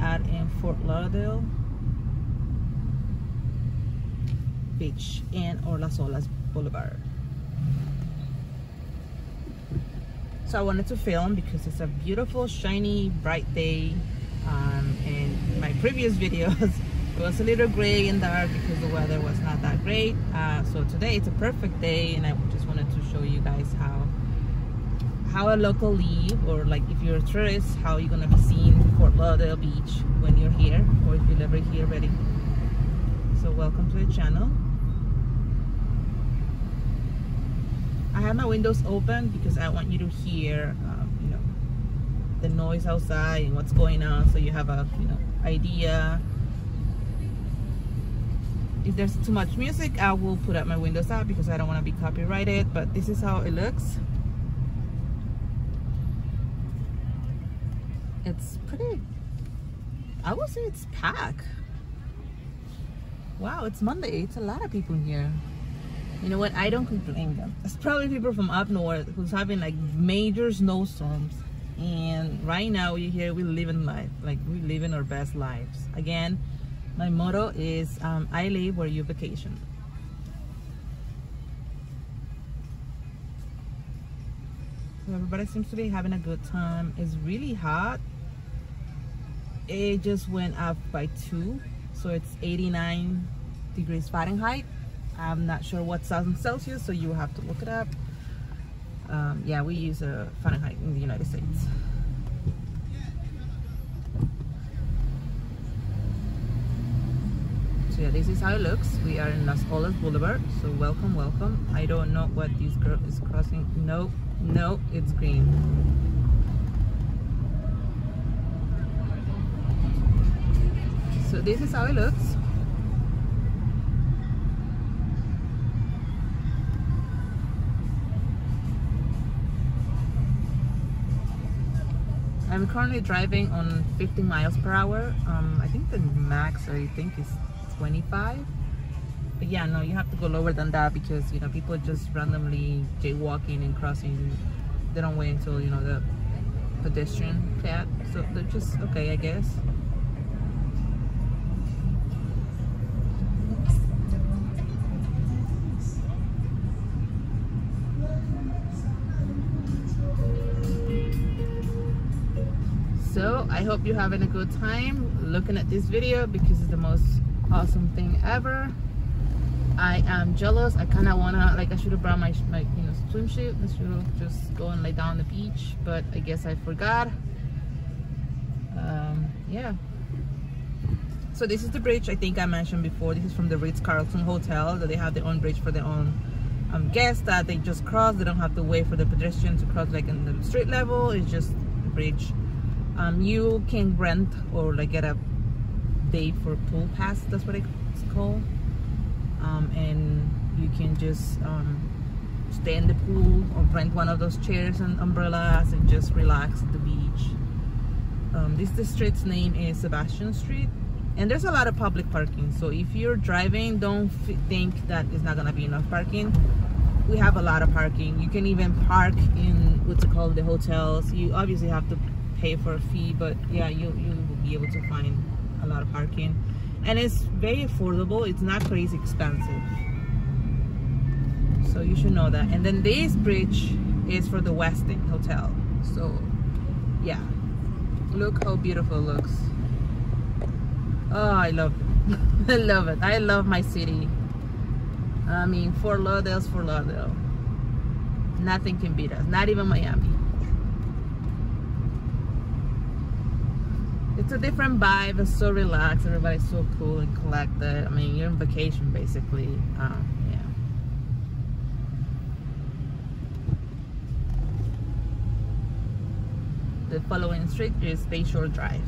are in Fort Lauderdale Beach and or Las Olas Boulevard. so I wanted to film because it's a beautiful shiny bright day um, and my previous videos it was a little gray and dark because the weather was not that great uh, so today it's a perfect day and I just wanted to show you guys how how a local leave or like if you're a tourist how you're gonna be seeing Fort Lauderdale Beach when you're here or if you live here already so welcome to the channel I have my windows open because I want you to hear, um, you know, the noise outside and what's going on, so you have a, you know, idea. If there's too much music, I will put up my windows up because I don't want to be copyrighted. But this is how it looks. It's pretty. I would say it's packed. Wow, it's Monday. It's a lot of people here. You know what? I don't complain them it's probably people from up north who's having like major snowstorms. And right now you here we're living life like we're living our best lives. Again my motto is um, i live where you vacation. So everybody seems to be having a good time. It's really hot it just went up by two so it's 89 degrees fahrenheit I'm not sure what's in Celsius, so you have to look it up. Um, yeah, we use a Fahrenheit in the United States. So yeah, this is how it looks. We are in Las Olas Boulevard, so welcome, welcome. I don't know what this girl is crossing. No, no, it's green. So this is how it looks. I'm currently driving on 50 miles per hour. Um, I think the max I think is 25. But yeah, no, you have to go lower than that because you know people just randomly jaywalking and crossing. They don't wait until you know the pedestrian path, so they're just okay, I guess. Hope you're having a good time looking at this video because it's the most awesome thing ever. I am jealous. I kind of wanna like i should have brought my, my you know swimsuit i should have just go and lay down on the beach but i guess i forgot. Um yeah. So this is the bridge i think i mentioned before. This is from the ritz-carlton hotel that they have their own bridge for their own um, guests that they just cross. They don't have to wait for the pedestrian to cross like in the street level. It's just the bridge um, you can rent or like get a day for pool pass that's what it's called. Um, and you can just um, stay in the pool or rent one of those chairs and umbrellas and just relax at the beach. Um, this the street's name is Sebastian Street and there's a lot of public parking so if you're driving don't think that it's not gonna be enough parking. We have a lot of parking. You can even park in what's it called the hotels. You obviously have to pay for a fee but yeah you you will be able to find a lot of parking. And it's very affordable. It's not crazy expensive. So you should know that. And then this bridge is for the Westin Hotel. So yeah. Look how beautiful it looks. Oh I love it. I love it. I love my city. I mean Fort Lauderdale's Fort Lauderdale. Nothing can beat us. Not even Miami it's a different vibe. It's so relaxed. Everybody's so cool and collected. I mean you're on vacation basically. Um, yeah. The following street is Bayshore Drive.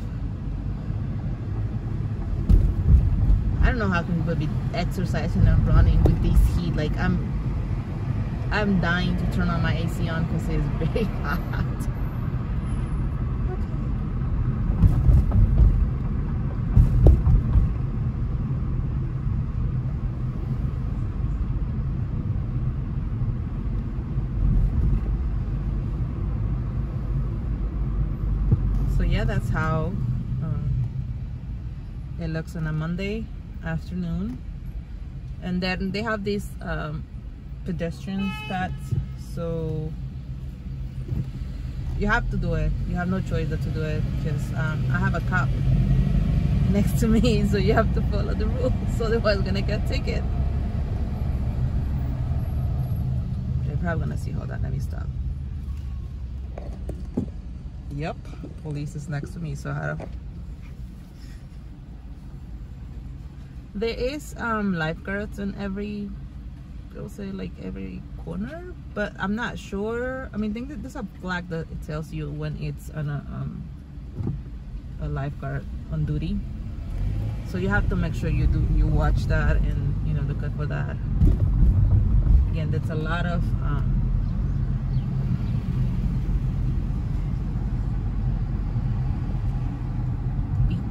I don't know how can people be exercising and running with this heat. Like I'm I'm dying to turn on my AC on because it's very hot. so yeah that's how um, it looks on a Monday afternoon. And then they have these um, pedestrian spots so you have to do it. You have no choice but to do it because um, I have a cop next to me so you have to follow the rules otherwise gonna get a ticket. They're probably gonna see hold on let me stop Yep, police is next to me, so I have... There is um, lifeguards in every, I'll say like every corner, but I'm not sure. I mean, I think that there's a flag that it tells you when it's on a, um, a lifeguard on duty. So you have to make sure you do you watch that and you know look out for that. Again, that's a lot of um,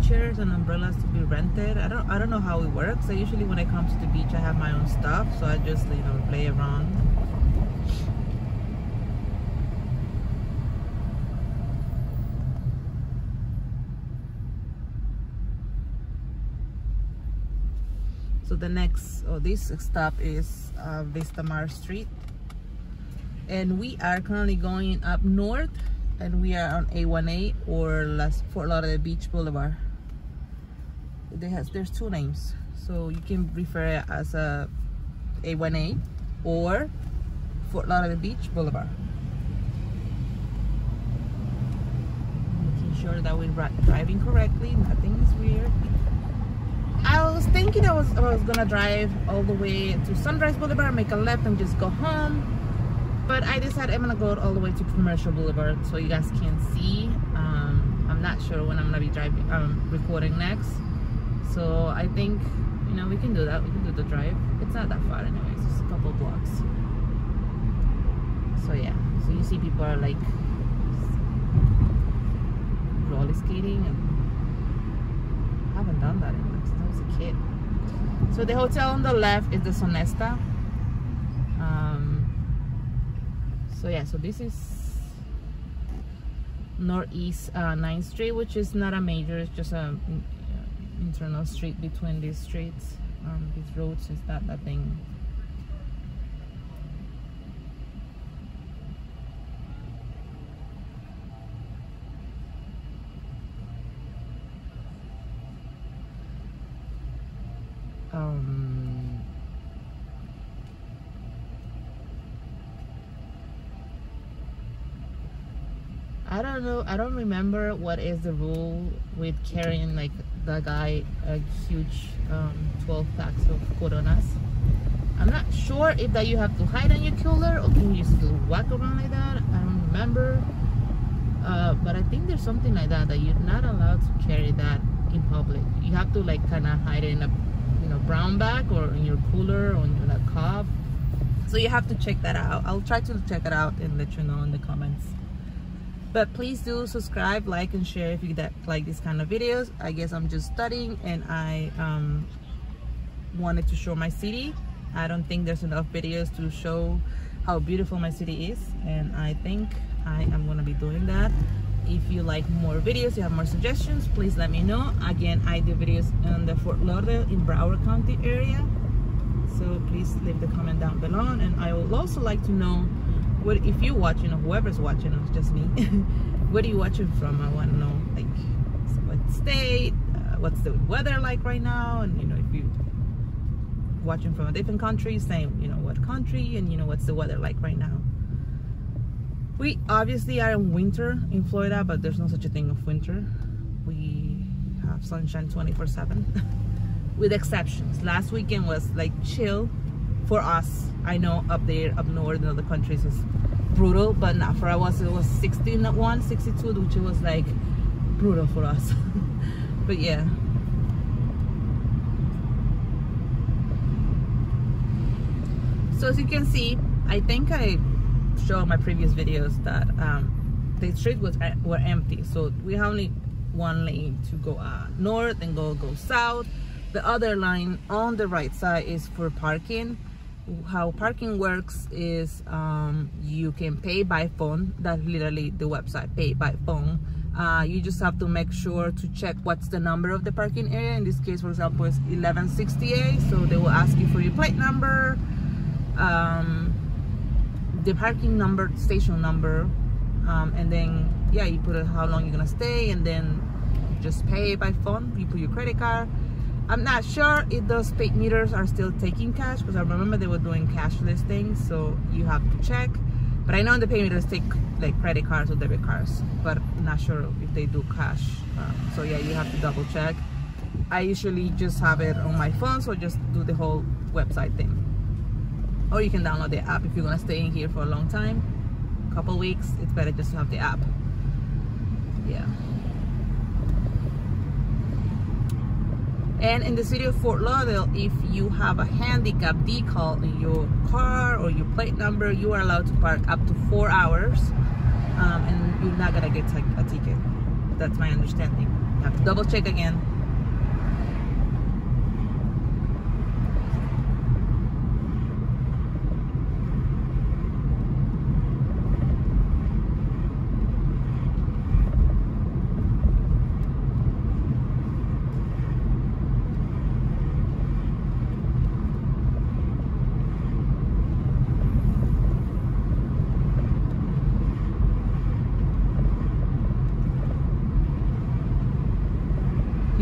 chairs and umbrellas to be rented. I don't I don't know how it works. I usually when I come to the beach I have my own stuff, so I just you know play around. So the next, oh, this stop is uh, Vista Mar Street. And we are currently going up north and we are on A1A or Las Fort Lauderdale Beach Boulevard they has there's two names. So you can refer it as a A1A or Fort Lauderdale Beach Boulevard. Making sure that we're driving correctly nothing is weird. I was thinking I was I was gonna drive all the way to Sunrise Boulevard make a left and just go home. But I decided I'm gonna go all the way to Commercial Boulevard so you guys can see. Um, I'm not sure when I'm gonna be driving um, recording next so I think you know we can do that. We can do the drive. It's not that far anyways. Just a couple blocks. So yeah. So you see people are like roller skating and I haven't done that since I was a kid. So the hotel on the left is the Sonesta. Um, so yeah. So this is northeast uh, 9th Street which is not a major it's just a internal street between these streets um, these roads is that that thing? Um, I don't know I don't remember what is the rule with carrying like the guy a huge um, 12 packs of coronas. I'm not sure if that you have to hide on your cooler or can you still walk around like that. I don't remember. Uh, but I think there's something like that that you're not allowed to carry that in public. You have to like kind of hide it in a you know brown bag or in your cooler or in a cup. So you have to check that out. I'll try to check it out and let you know in the comments but please do subscribe like and share if you like this kind of videos. I guess i'm just studying and i um, wanted to show my city. I don't think there's enough videos to show how beautiful my city is and i think i am going to be doing that. If you like more videos you have more suggestions please let me know. Again i do videos in the fort lauderdale in broward county area. So please leave the comment down below and i would also like to know what if you're watching or whoever's watching or just me where are you watching from? I want to know like what state uh, what's the weather like right now? And you know if you watching from a different country saying you know what country and you know what's the weather like right now? We obviously are in winter in florida but there's no such a thing of winter. We have sunshine 24 7 with exceptions. Last weekend was like chill for us I know up there up north in other countries is brutal but not for us it was 61 62 which was like brutal for us but yeah so as you can see I think I showed my previous videos that um, the street was were empty, so we have only one lane to go uh, north and go go south. The other line on the right side is for parking. How parking works is um, you can pay by phone. That's literally the website, pay by phone. Uh, you just have to make sure to check what's the number of the parking area. In this case, for example, it's 1168. So they will ask you for your plate number, um, the parking number, station number, um, and then yeah, you put how long you're gonna stay, and then just pay by phone. You put your credit card. I'm not sure if those paid meters are still taking cash because I remember they were doing cashless things, so you have to check. But I know the pay meters take like credit cards or debit cards, but I'm not sure if they do cash. Um, so yeah, you have to double check. I usually just have it on my phone, so just do the whole website thing or you can download the app if you're gonna stay in here for a long time couple weeks it's better just to have the app yeah and in the city of Fort Lauderdale if you have a handicap decal in your car or your plate number you are allowed to park up to four hours um, and you're not gonna get a ticket. That's my understanding. You have to double check again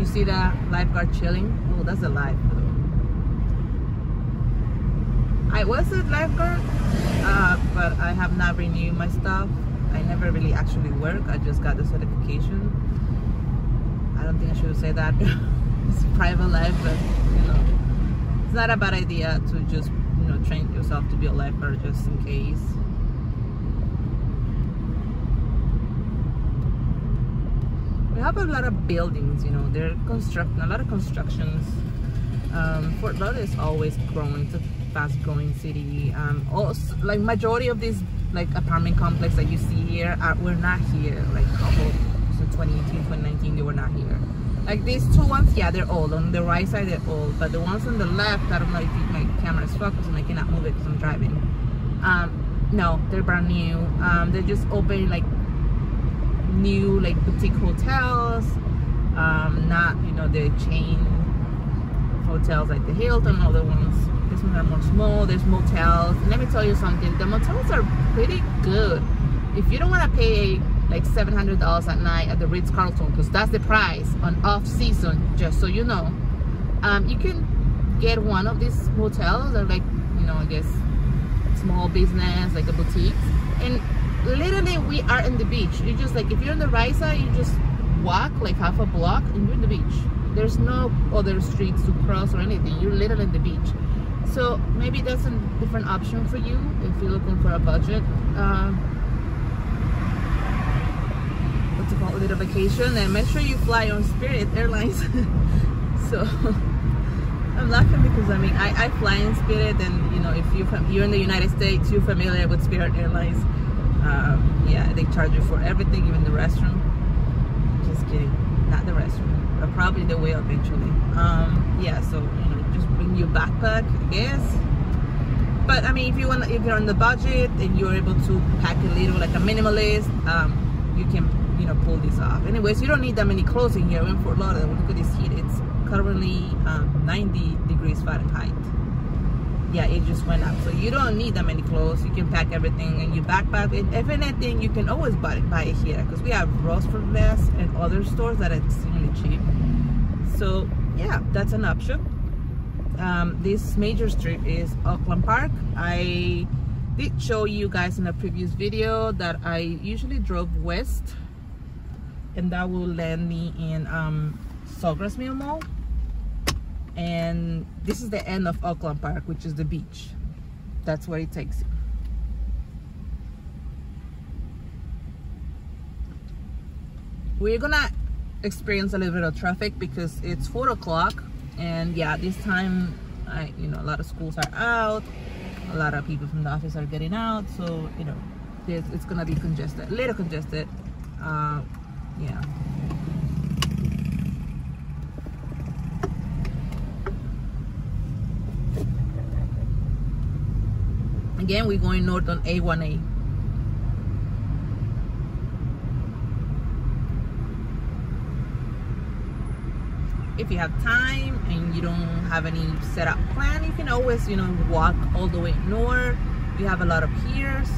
see the lifeguard chilling? Oh, that's a life. I was a lifeguard, uh, but I have not renewed my stuff. I never really actually work. I just got the certification. I don't think I should say that. it's private life, but you know, it's not a bad idea to just you know train yourself to be a lifeguard just in case. We have a lot of buildings you know they're constructing a lot of constructions. Um, Fort Lauderdale is always growing it's a fast growing city. Um, also like majority of these like apartment complex that you see here are we're not here like couple so 2018 2019 they were not here. Like these two ones yeah they're old. On the right side they're old but the ones on the left I don't know if my camera is focused and I cannot move it because I'm driving. Um, no they're brand new. Um, they're just open like new like boutique hotels um, not you know the chain hotels like the Hilton other ones this ones are more small there's motels. And let me tell you something the motels are pretty good. If you don't want to pay like $700 at night at the Ritz-Carlton because that's the price on off-season just so you know um, you can get one of these hotels or like you know I guess small business like a boutique and literally we are in the beach. You just like if you're on the right side you just walk like half a block and you're in the beach. There's no other streets to cross or anything. You're literally in the beach. So maybe that's a different option for you if you're looking for a budget uh, what's it called a little vacation. And make sure you fly on spirit airlines. So I'm laughing because I mean I, I fly in Spirit and you know if from you're in the United States you're familiar with Spirit Airlines um, yeah, they charge you for everything, even the restroom. Just kidding, not the restroom, but probably the way eventually. Um, yeah, so you know, just bring your backpack, I guess. But I mean, if you want, if you're on the budget and you're able to pack a little, like a minimalist, um, you can, you know, pull this off. Anyways, you don't need that many clothes in here. In Fort Lauderdale, look at this heat. It's currently um, 90 degrees Fahrenheit yeah it just went up. So you don't need that many clothes. You can pack everything in your backpack. If anything you can always buy it, buy it here because we have Rossford Vest and other stores that are extremely cheap. So yeah that's an option. Um, this major street is Oakland Park. I did show you guys in a previous video that I usually drove west and that will land me in um, Sawgrass Mill Mall and this is the end of Oakland Park which is the beach. That's where it takes you. We're gonna experience a little bit of traffic because it's four o'clock. And yeah this time I you know a lot of schools are out. A lot of people from the office are getting out. So you know it's gonna be congested a little congested. Uh, yeah again we're going north on A1A if you have time and you don't have any set up plan you can always you know walk all the way north. You have a lot of piers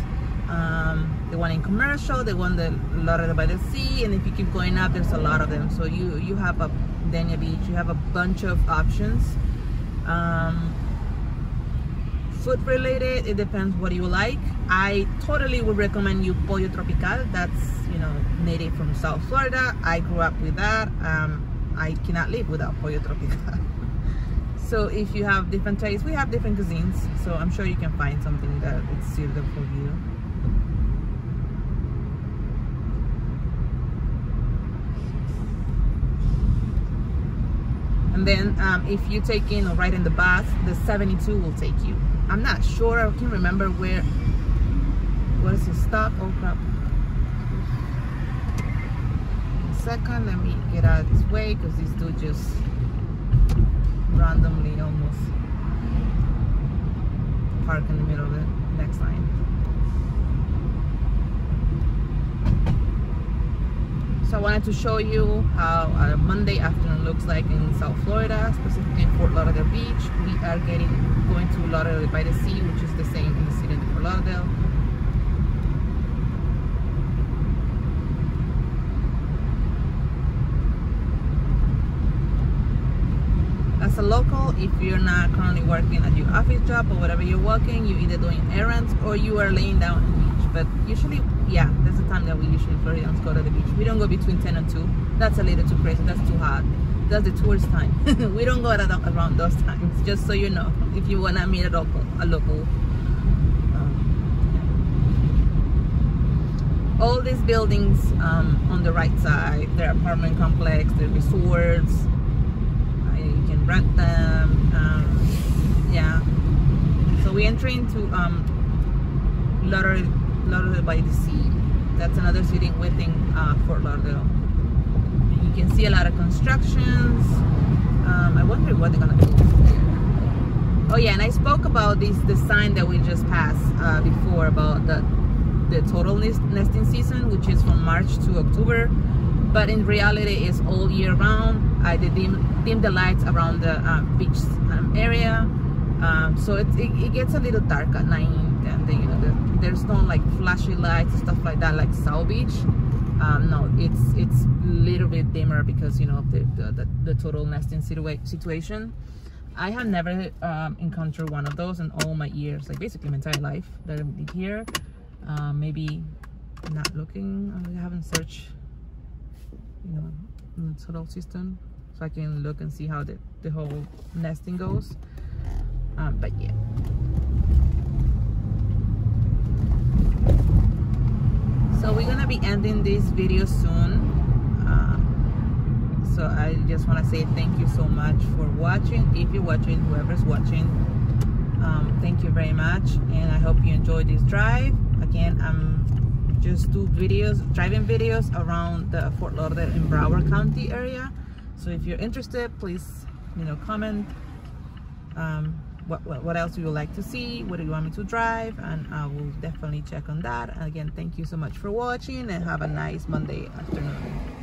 um, the one in commercial the one that Lauderdale by the sea and if you keep going up there's a lot of them. So you you have a Dania Beach you have a bunch of options. Um, food related it depends what you like I totally would recommend you Pollo Tropical that's you know native from South Florida I grew up with that um, I cannot live without Pollo Tropical. so if you have different tastes, we have different cuisines. So I'm sure you can find something that is suitable for you. And then um, if you take in or ride in the bus, the 72 will take you. I'm not sure, I can't remember where, what is it, stop? Oh crap. Second let me get out of this way because this dude just randomly almost park in the middle of the next line. So I wanted to show you how a Monday afternoon looks like in South Florida specifically in Fort Lauderdale Beach. We are getting Lauderdale by the sea which is the same in the city of Fort Lauderdale as a local if you're not currently working at your office job or whatever you're working you're either doing errands or you are laying down on the beach. But usually yeah that's the time that we usually Floridians go to the beach. We don't go between 10 and 2 that's a little too crazy. That's too hot that's the tourist time we don't go around those times just so you know if you want to meet a local a local um, all these buildings um, on the right side they're apartment complex they're resorts You can rent them. Um, yeah. So we enter into um, Lauderdale, Lauderdale by the Sea. That's another city within uh, Fort Lauderdale. Can see a lot of constructions. Um, I wonder what they're gonna do Oh yeah, and I spoke about this the sign that we just passed uh, before about the the total nest, nesting season, which is from March to October. But in reality, it's all year round. I did dim, dim the lights around the uh, beach um, area. Um, so it, it, it, gets a little dark at night and then, you know, the, there's no like flashy lights stuff like that like South Beach. Um, no, it's it's a little bit dimmer because, you know, the, the, the, the total nesting situa situation. I have never um, encountered one of those in all my years, like basically my entire life that I'm here. Uh, maybe not looking, I haven't searched, you know, the total system so I can look and see how the, the whole nesting goes. Um, but yeah. So we're gonna be ending this video soon. Uh, so I just wanna say thank you so much for watching. If you're watching, whoever's watching, um, thank you very much. And I hope you enjoyed this drive. Again, I'm just do videos, driving videos around the Fort Lauderdale in Broward County area so if you're interested please you know comment um, what, what, what else you would like to see? What do you want me to drive? And I will definitely check on that. Again thank you so much for watching and have a nice Monday afternoon